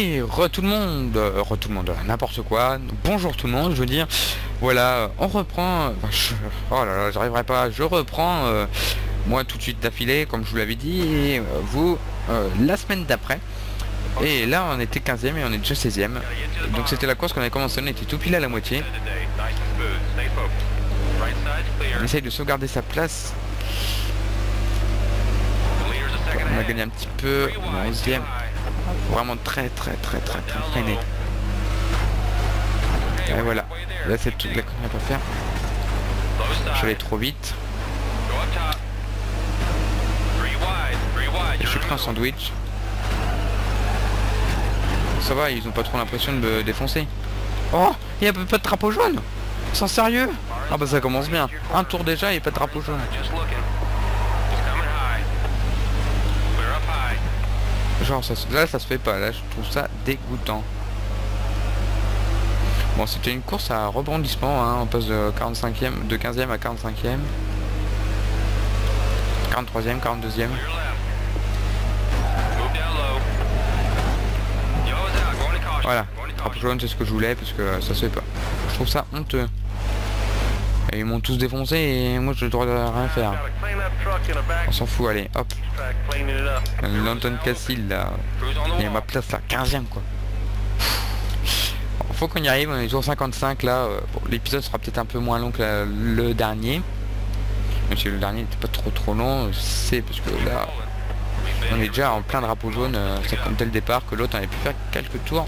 Et re tout le monde, euh, re tout le monde, n'importe quoi, bonjour tout le monde, je veux dire, voilà, on reprend, enfin, je- oh là là, j'arriverai pas, je reprends, euh, moi tout de suite d'affilée, comme je vous l'avais dit, et euh, vous, euh, la semaine d'après, et là on était 15ème et on est déjà 16ème, donc c'était la course qu'on avait commencé, on était tout pile à la moitié, on essaye de sauvegarder sa place, on a gagné un petit peu, on est 11ème, vraiment très très très très très freiné. Et voilà, là c'est toute la connerie à faire. Je vais trop vite. Je suis pris un sandwich. Ça va, ils ont pas trop l'impression de me défoncer. Oh, il y a pas de drapeau jaune Sans sérieux? Ah bah ça commence bien. Un tour déjà et pas de drapeau jaune. Genre ça, là ça se fait pas, là je trouve ça dégoûtant. Bon c'était une course à rebondissement, hein. on passe de 45e, de 15e à 45e. 43e, 42e. Voilà, jaune c'est ce que je voulais parce que ça se fait pas. Je trouve ça honteux. Ils m'ont tous défoncé et moi j'ai le droit de rien faire. On s'en fout, allez, hop. L'Anton Cassil là, il y a ma place là, 15ème quoi. Faut qu'on y arrive, on est toujours 55 là. euh, L'épisode sera peut-être un peu moins long que le dernier. Même si le dernier n'était pas trop trop long, c'est parce que là, on est déjà en plein drapeau jaune, euh, c'est comme dès le départ que l'autre avait pu faire quelques tours.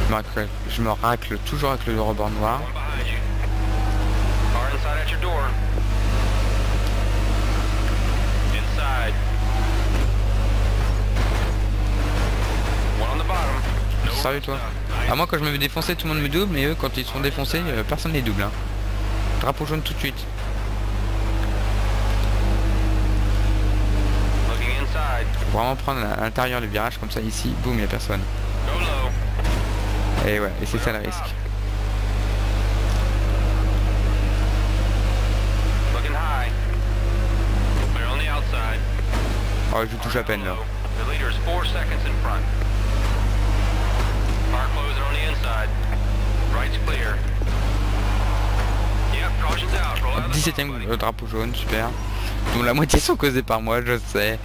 Je me racle, je me racle toujours avec le rebord noir. Sérieux toi À moi quand je me fais défoncer tout le monde me double mais eux quand ils sont défoncés euh, personne les double hein. Drapeau jaune tout de suite. Faut vraiment prendre à l'intérieur le virage comme ça ici, boum, il a personne. Et ouais, et c'est ça le risque. Oh je touche à peine là. The leader is four seconds in front. Car closing on the inside. Right's clear. Yep, caution's out. Roll out of the 17ème front, buddy. euh, drapeau jaune, super. Dont la moitié sont causés par moi, je sais.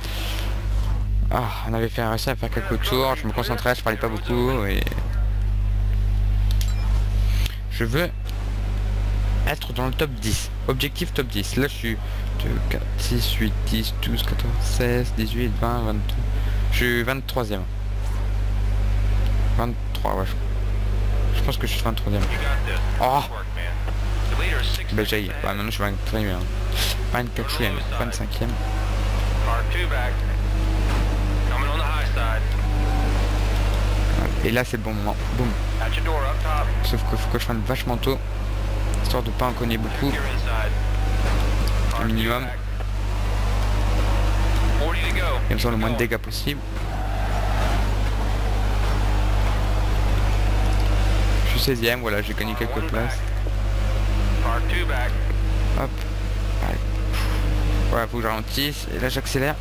Ah, on avait fait réussi à faire quelques tours, je me concentrais, je parlais pas beaucoup et... Je veux être dans le top 10. Objectif top 10. Là je suis 2, 4, 6, 8, 10, 12, 14, 16, 18, 20, 22. Je suis 23ème. 23, ouais. Je, pense que je suis 23ème. You got this. Oh Bah j'ai... Bah maintenant je suis 23ème. 24ème, 25ème. Et là c'est le bon moment. Boum. Sauf qu'il faut que je fasse vachement tôt. Histoire de pas en connaître beaucoup. Un minimum. back. 40 to go. Et faisant le moins de dégâts possible. Je suis 16ème, voilà, j'ai gagné quelques places. Hop. Voilà, faut que je ralentisse. Et là j'accélère.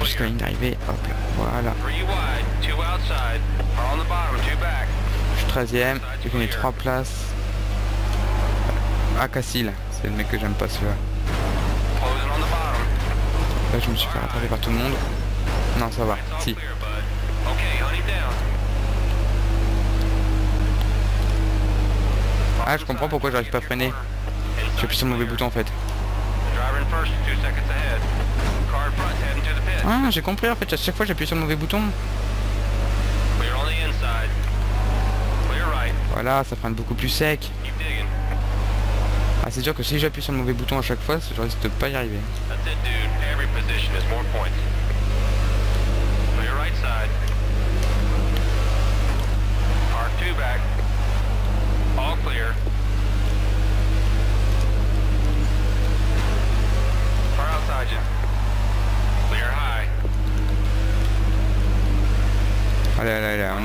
And Jusqu'à la ligne d'arrivée. Hop là. Voilà. Je suis 13ème. J'ai gagné 3 places. Ah, Cassil. C'est le mec que j'aime pas celui-là. Là je me suis fait rattraper par tout le monde. Non, ça va. Si. Ah, je comprends pourquoi j'arrive pas à freiner. J'ai appuyé sur le mauvais bouton en fait. Ah, j'ai compris en fait. À chaque fois j'appuie sur le mauvais bouton. Voilà, ça freine beaucoup plus sec. Ah, c'est sûr que si j'appuie sur le mauvais bouton à chaque fois, je risque de pas y arriver.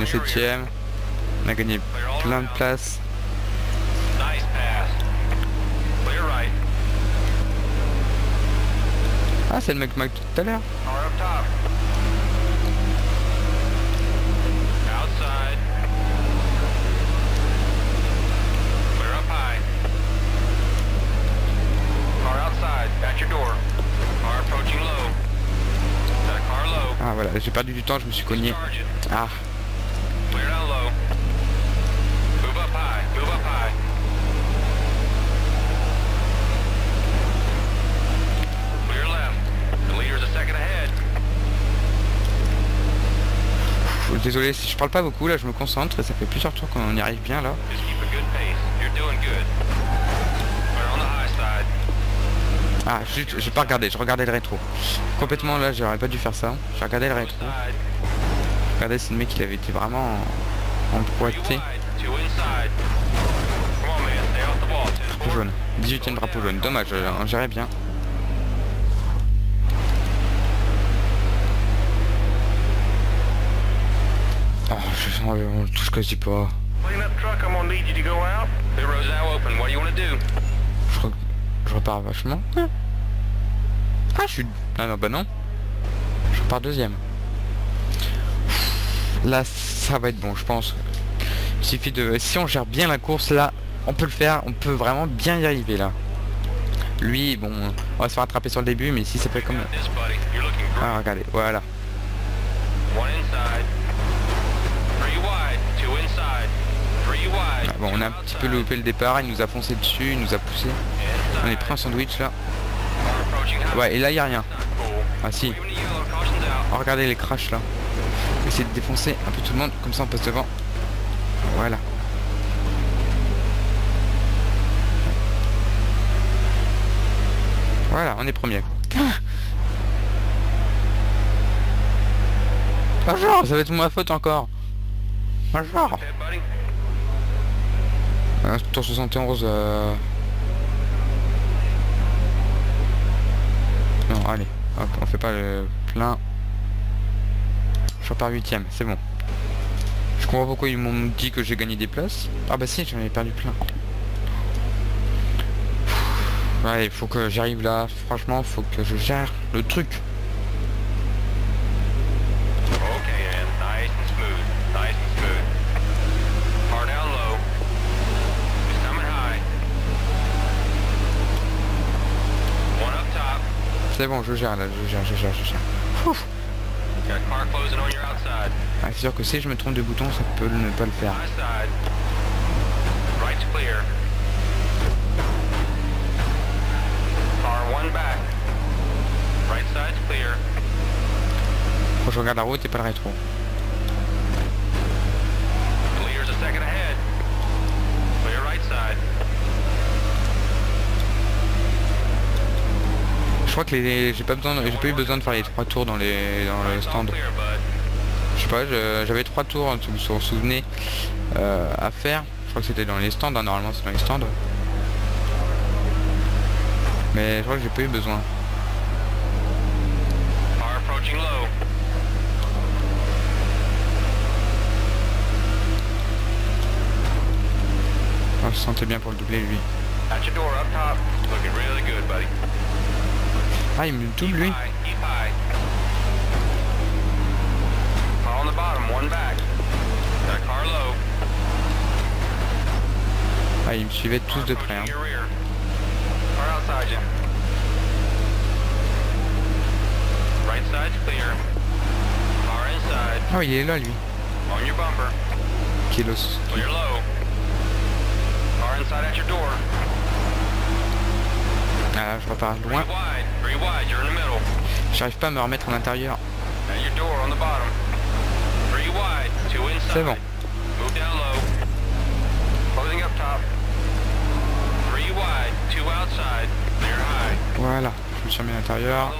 7ème. On a gagné plein de places. Ah, c'est le mec Mac tout à l'heure. Ah voilà, j'ai perdu du temps, je me suis cogné. Ah. Low. Move up high. Move up high. Clear left. The leader's a second ahead. pff, désolé si je parle pas beaucoup, là je me concentre, ça fait plusieurs tours qu'on y arrive bien là. Ah, j'ai pas regardé, je regardais le rétro. Complètement là, j'aurais pas dû faire ça. J'ai regardé le rétro. Regardez si le mec il avait été vraiment on. Ten Drapeau jaune. 18ème drapeau jaune. Dommage, euh, on gérait bien. Oh, je sens euh, ce que je dis pas. Je, re- je repars vachement. Ah, Ah, je suis... Ah non, bah non. Je repars deuxième. Là, ça va être bon, je pense. Il suffit de... Si on gère bien la course, là, on peut le faire. On peut vraiment bien y arriver, là. Lui, bon, on va se faire attraper sur le début, mais si ça fait comme... Ah, regardez, voilà. Ah, bon, on a un petit peu loupé le départ, il nous a foncé dessus, il nous a poussé. On est pris en sandwich, là. Ouais, et là, il y a rien. Ah, si. Oh, regardez les crashs, là. Essayer de défoncer un peu tout le monde, comme ça on passe devant. Voilà. Voilà, on est premier. Bonjour, ça va être ma faute encore. Bonjour. Tour 71. euh, Non, allez. Hop, on fait pas le plein. Je repars 8ème, c'est bon. Je comprends pourquoi ils m'ont dit que j'ai gagné des places. Ah bah si, j'en ai perdu plein. Ouais, il faut que j'arrive là. Franchement, faut que je gère le truc. C'est bon, je gère là, je gère, je gère, je gère. Ouf. Ah, c'est sûr que si je me trompe de bouton, ça peut ne pas le faire. Faut que je regarde la route et pas le rétro. Crois que les, j'ai pas besoin, de- j'ai pas eu besoin de faire les trois tours dans les, dans le stand. Je sais pas, je- j'avais trois tours, si vous vous souvenez, euh, à faire. Je crois que c'était dans les stands, hein, normalement c'est dans les stands. Mais je crois que j'ai pas eu besoin. Oh, je sentais bien pour le doubler lui. Ah, il me double lui. Ah, ils me suivaient tous de près. Hein. Ah il est là lui. Kilos. Ah, je repars loin. J'arrive pas à me remettre. Two inside. C'est bon. Voilà, je me suis remis à l'intérieur.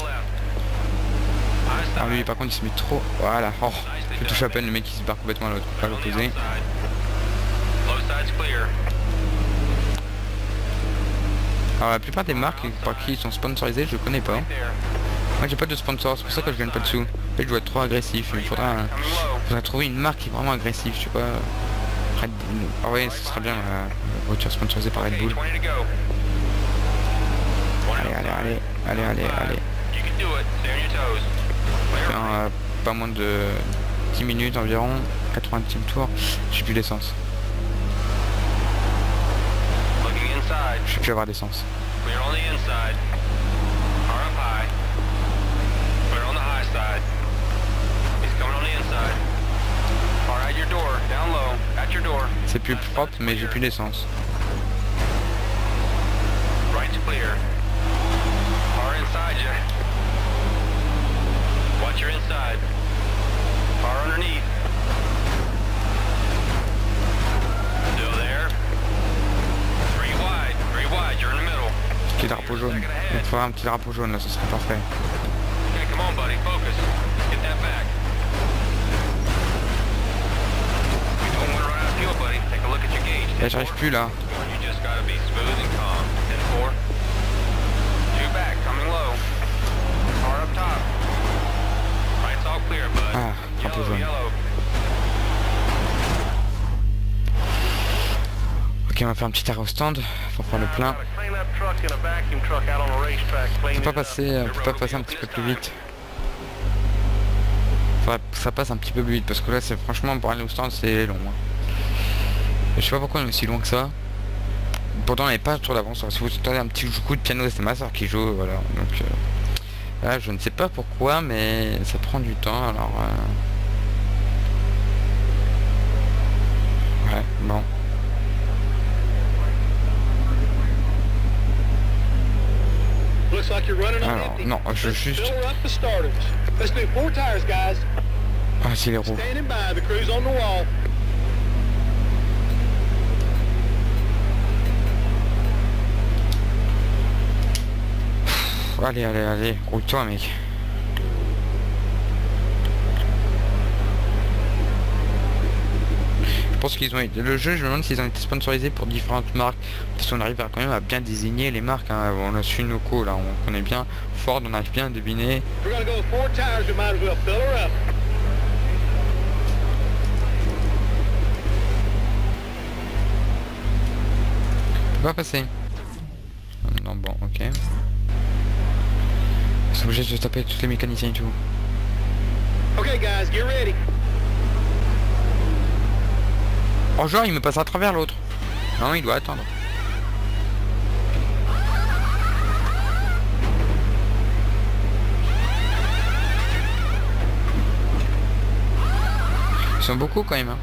Ah lui par contre il se met trop. Voilà. Oh, je touche à peine le mec qui se barre complètement à l'opposé. Alors la plupart des marques par qui ils sont sponsorisés je connais pas. Moi j'ai pas de sponsor, c'est pour ça que je gagne pas de sous. En fait je dois être trop agressif, il faudra, trouver une marque qui est vraiment agressive, je sais pas. Red Bull. Ah ouais, ce serait bien la voiture sponsorisée par Red Bull. 20 to go. One Allez, allez, allez, allez, allez, allez. Euh, pas moins de 10 minutes environ, 80e tour, j'ai plus d'essence. Looking inside. Je vais plus avoir d'essence. Clear on the inside. Car up high. Clear on the high side. He's coming on the inside. Car at your door. Down low. At your door. C'est plus propre mais j'ai plus d'essence. Watch your inside. Car underneath. Still there. Three wide. Three wide. You're in the middle. Petit drapeau jaune. Il me faudra un petit drapeau jaune là, ce serait parfait. Là j'arrive plus là. You just gotta Ok on va faire un petit arrêt au stand pour faire le plein. On peut pas passer, peut pas passer un petit peu plus vite. Ça passe un petit peu plus vite parce que là c'est franchement pour aller au stand c'est long. hein. Je sais pas pourquoi on est aussi loin que ça. Pourtant on n'avait pas trop d'avance. Si vous entendez un petit coup de piano c'est ma soeur qui joue voilà. Donc euh, là je ne sais pas pourquoi mais ça prend du temps alors euh, non je juste. Ah c'est les roues. Standing by. The crew's on the wall. Allez allez allez, roule-toi mec. Je pense qu'ils ont été... Le jeu, je me demande s'ils ont été sponsorisés pour différentes marques. Parce qu'on arrive à, quand même à bien désigner les marques. hein. On a Sunoco là, on connaît bien. Ford, on arrive bien à deviner. On peut pas passer. Non bon, ok. Ils sont obligés de se taper tous les mécaniciens et tout. Okay, guys, get ready. Oh genre il me passe à travers l'autre. Non il doit attendre. Ils sont beaucoup quand même. hein.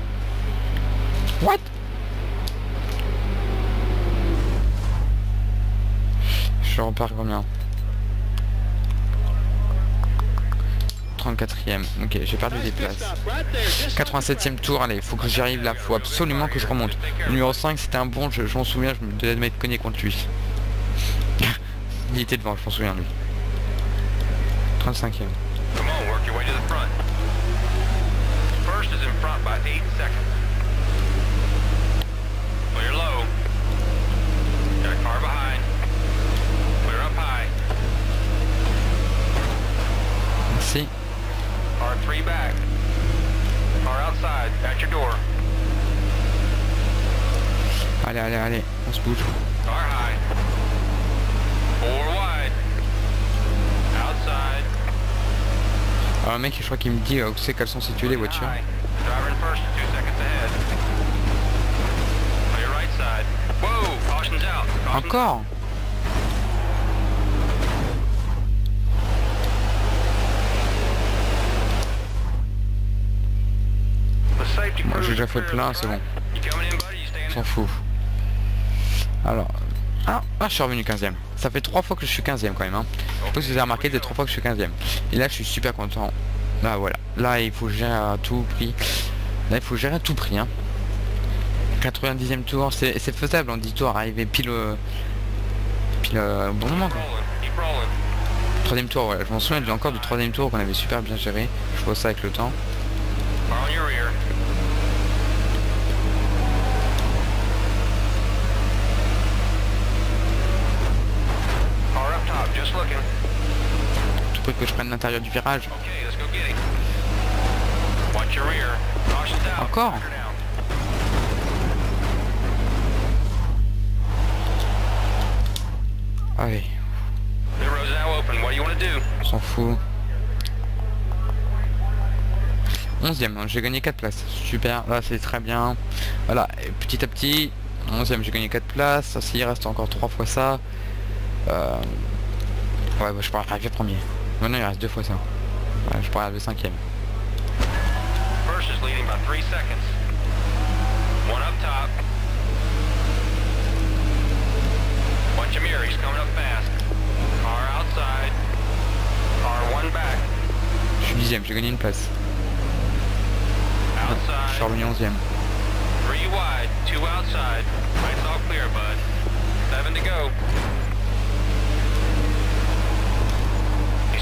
What? Je repars combien? 34ème. Ok, j'ai perdu des places. stop right there. Just like 87ème tour, allez, faut que j'y arrive là, faut absolument que je remonte. Numéro 5 c'était un bon, je, je m'en souviens, je me devais de m'être cogné contre lui. Il était devant, je m'en souviens lui. 35ème. Come on, work your way to the front. First is in front by eight seconds. Clear low. Got a car behind. Clear up high. Merci. Car three back. Car outside, at your door. Allez, allez, allez, on se bouge. Car high. Four wide. Outside. Alors le mec je crois qu'il me dit euh, où c'est qu'elles sont situées les voitures. High. Driver in first, two seconds ahead. Clear right side. Whoa, caution's out. Caution's Encore? Moi j'ai déjà fait plein, c'est bon. s'en fout. Alors. Ah, ah, je suis revenu 15ème. Ça fait trois fois que je suis 15ème quand même. Hein. Je sais vous avez remarqué, c'est trois fois que je suis 15ème. Et là je suis super content. Là voilà. Là il faut gérer à tout prix. Là il faut gérer à tout prix. Hein. 90ème tour, c'est faisable en 10 tours, arriver pile au... Pile euh, au bon moment quoi. Troisième tour, voilà. Je m'en souviens encore du troisième tour qu'on avait super bien géré. Je vois ça avec le temps. Car on your rear. Car up top, just looking. Près que je prenne l'intérieur du virage. Encore. Allez. Do? On s'en fout. 11ème, hein, j'ai gagné 4 places. Super, là c'est très bien. Voilà, et petit à petit, 11ème, j'ai gagné 4 places. Ça, il reste encore 3 fois ça. Euh... Ouais, bah, je pourrais arriver premier. Maintenant, il reste 2 fois ça. Ouais, je pourrais arriver 5ème. First is leading by three seconds. One up top. Watch him here. He's coming up fast. Car outside. Car one back. Je suis 10ème, j'ai gagné une place. Je suis Outside. revenu 11ème. Three wide. Two outside. Lights all clear, bud. Seven to go. He's charging.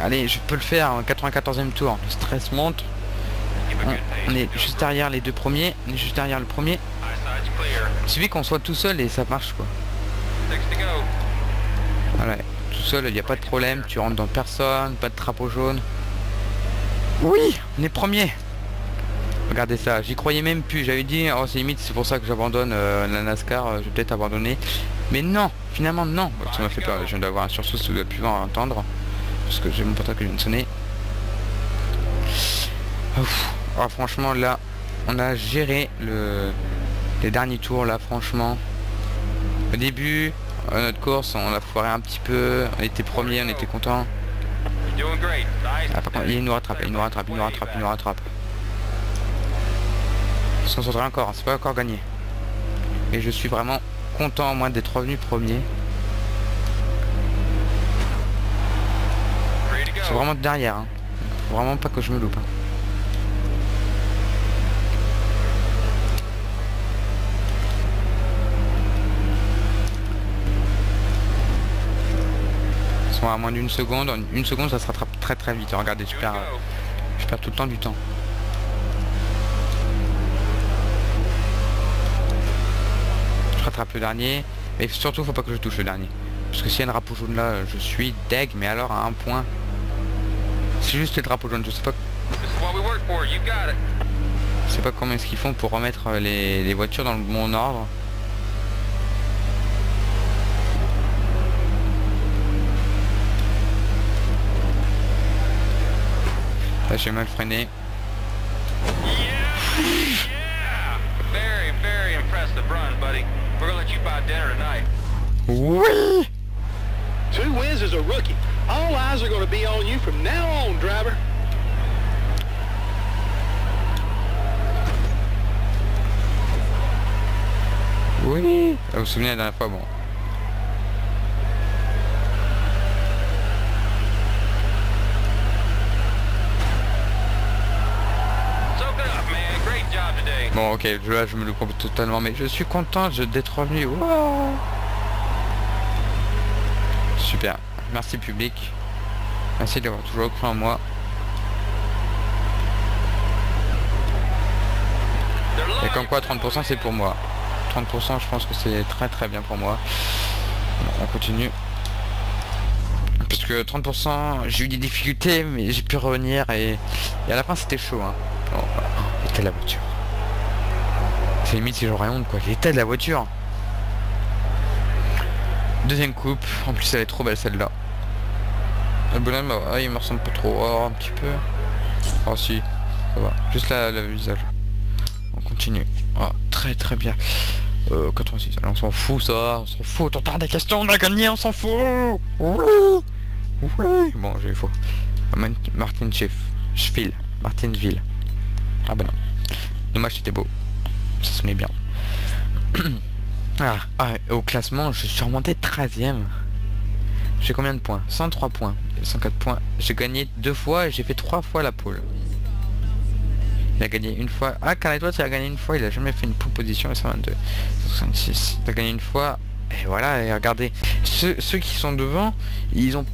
Allez, je peux le faire, en 94ème tour. Le stress monte. On, est juste derrière les deux premiers. On est juste derrière le premier. Il suffit qu'on soit tout seul et ça marche quoi. Voilà, tout seul, il n'y a pas de problème, tu rentres dans personne, pas de drapeau jaune. Oui, on est premier. Regardez ça, j'y croyais même plus, j'avais dit, oh c'est limite, c'est pour ça que j'abandonne euh, la NASCAR, euh, je vais peut-être abandonner. Mais non, finalement non, ça m'a fait peur, je viens d'avoir un sursaut, si vous avez pu entendre, parce que j'ai mon portable qui vient de sonner. Ah, franchement là, on a géré le, les derniers tours là, franchement. Au début, notre course, on a foiré un petit peu, on était premier, on était content. Ah, par contre, il nous rattrape, il nous rattrape, il nous rattrape, il nous rattrape. On s'en sortirait encore, c'est pas encore gagné. Et je suis vraiment content moi d'être revenu premier. C'est vraiment derrière. Hein. Faut vraiment pas que je me loupe. hein. Ils sont à moins d'une seconde. Une seconde, ça se rattrape très très vite. Regardez, perds, je perds tout le temps du temps. Rattrape le dernier. Mais surtout, faut pas que je touche le dernier. Parce que s'il y a un drapeau jaune là, je suis deg, mais alors à un point. C'est juste les drapeaux jaunes, je sais pas, je sais pas comment est-ce qu'ils font pour remettre les, les voitures dans le bon ordre. Là j'ai mal freiné. We're gonna let you buy dinner tonight. Oui Two wins as a rookie. All eyes are going to be on you from now on, driver. Oui Ah, Vous vous souvenez la dernière fois, bon. Bon ok, là je me loupe totalement, mais je suis content d'être revenu. Super, merci public. Merci d'avoir toujours cru en moi. Et comme quoi 30% c'est pour moi. 30% je pense que c'est très très bien pour moi. On continue. Parce que 30% j'ai eu des difficultés mais j'ai pu revenir et, à la fin c'était chaud. Hein. La voiture. Limite si j'aurais honte quoi. L'état de la voiture. Deuxième coupe. En plus elle est trop belle celle-là. Le bonhomme ah, il me ressemble pas trop. Oh, un petit peu. Oh si. Ça va. Juste là le visage. On continue. Ah, très très bien. Euh, 86. Allez, on s'en fout ça. On s'en fout. T'entends des questions. On a gagné. On s'en fout. Oui. Oui. Bon, j'ai eu faux. Martin. Schville. Martinville. Ah bah non. Dommage, c'était beau. Ça sonnait bien. ah, ah, au classement, je suis remonté 13ème. J'ai combien de points? 103 points. 104 points. J'ai gagné deux fois et j'ai fait trois fois la pole. Il a gagné une fois. Ah, Carleton, il a gagné une fois. Il a jamais fait une pole position. Et 122. 66. Il a gagné une fois. Et voilà, et regardez. Ceux, ceux qui sont devant, ils ont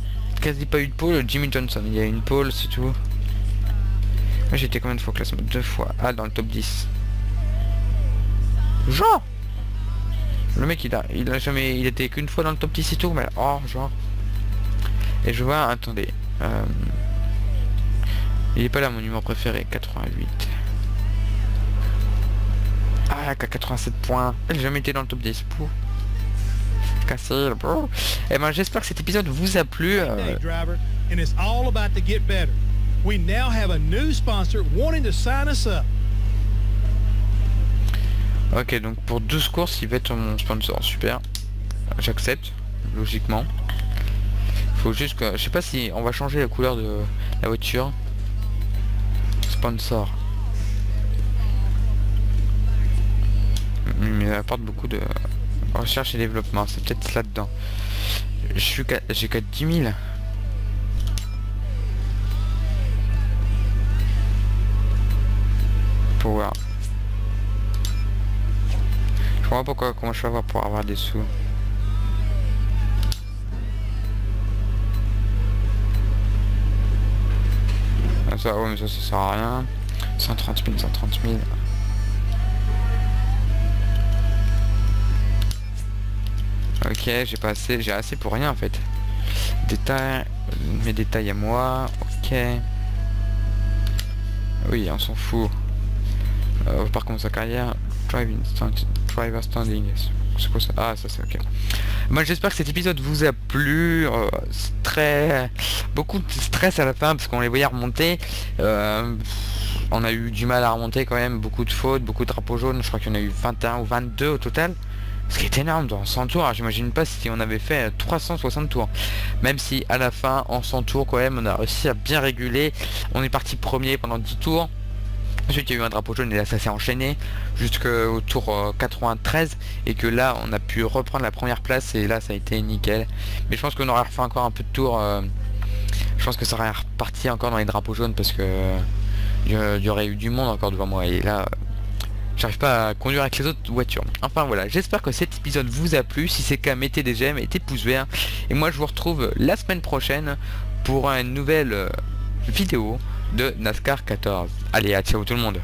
quasi pas eu de pole. Jimmy Johnson, il y a une pole, c'est tout. J'étais combien de fois au classement? Deux fois. Ah, dans le top 10. Genre Le mec, il a, il a jamais... Il était qu'une fois dans le top 10 et tout. Mais... Oh, genre. Et je vois... Attendez. Euh... Il est pas là mon numéro préféré, 88. Ah, qu'à 87 points. Elle n'a jamais été dans le top 10. Pou. cassé. Et eh ben j'espère que cet épisode vous a plu. Better. We now have a new sponsor wanting to sign us up. Ok, donc pour 12 courses, il va être mon sponsor. Super. J'accepte, logiquement. Faut juste que... Je sais pas si on va changer la couleur de la voiture. Sponsor. Mais apporte beaucoup de recherche et développement. C'est peut-être là-dedans. Je suis j'ai qu'à 10 000. Pour voir. Pourquoi comment je vais avoir pour avoir des sous. Ah, ça, ouais, mais ça, ça sert à rien. 130 000, 130 000. Ok, j'ai pas assez, j'ai assez pour rien en fait. Détails, mes détails à moi, ok. Oui, on s'en fout. Euh, par contre, sa carrière, driving stand, c'est quoi ça Ah, ça c'est ok. Moi, j'espère que cet épisode vous a plu. Euh, très, beaucoup de stress à la fin parce qu'on les voyait remonter. Euh, on a eu du mal à remonter quand même, beaucoup de fautes, beaucoup de drapeaux jaunes. Je crois qu'il y en a eu 21 ou 22 au total. Ce qui est énorme dans 100 tours, j'imagine pas si on avait fait 360 tours. Même si à la fin, en 100 tours quand même, on a réussi à bien réguler. On est parti premier pendant 10 tours. Ensuite il y a eu un drapeau jaune et là ça s'est enchaîné jusqu'au tour 93 et que là on a pu reprendre la première place et là ça a été nickel. Mais je pense qu'on aurait refait encore un peu de tours. je pense que ça aurait reparti encore dans les drapeaux jaunes parce que il y aurait eu du monde encore devant moi et là j'arrive pas à conduire avec les autres voitures. Enfin voilà, j'espère que cet épisode vous a plu. Si c'est le cas, mettez des j'aime et des pouces verts. Et moi je vous retrouve la semaine prochaine pour une nouvelle euh, vidéo de NASCAR 14. Allez, à ciao tout le monde